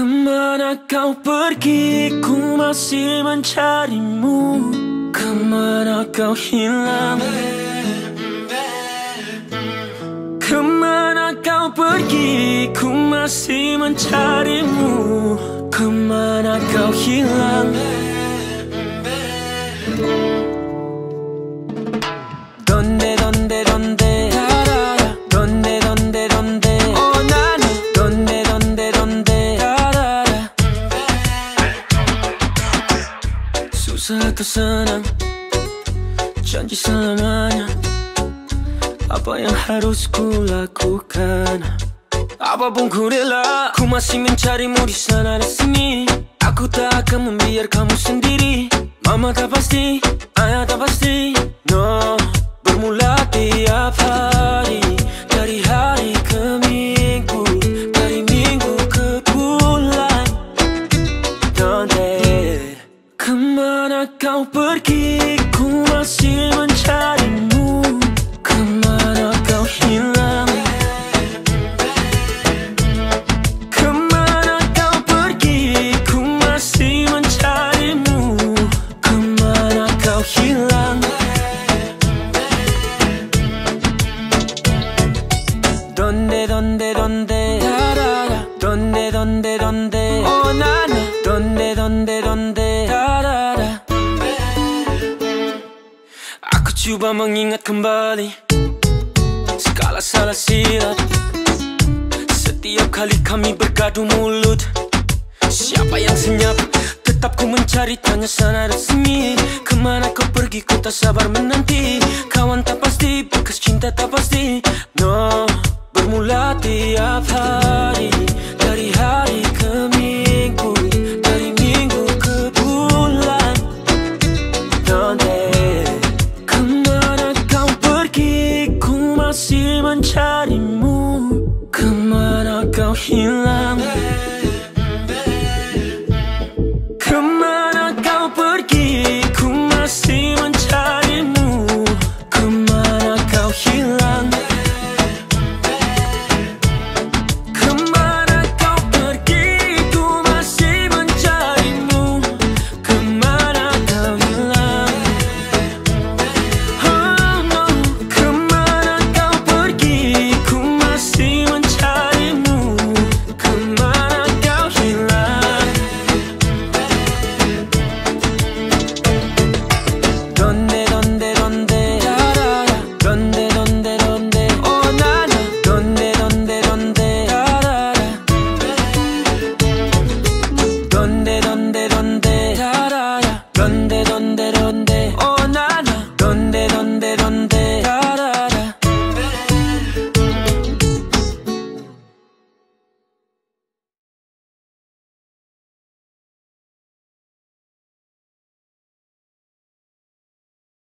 Kemana kau pergi, ku masih mencarimu. Kemana kau hilang? Kemana kau pergi, ku masih mencarimu. Kemana kau hilang Atau senang Janji selamanya. Apa yang harus ku lakukan? Apapun ku rela Ku masih mencarimu di sana dan sini. Aku tak akan membiar kamu sendiri. Mama tak pasti, ayah tak pasti donde donde donde da, da, da. donde donde donde oh nana donde donde donde da. Cuba mengingat kembali Segala salah silap Setiap kali kami bergaduh mulut Siapa yang senyap? Tetap ku mencari tanya sana sini Kemana kau pergi? Ku tak sabar menanti. Kawan tak pasti bekas cinta tak pasti Ku masih mencarimu Kemana kau hilang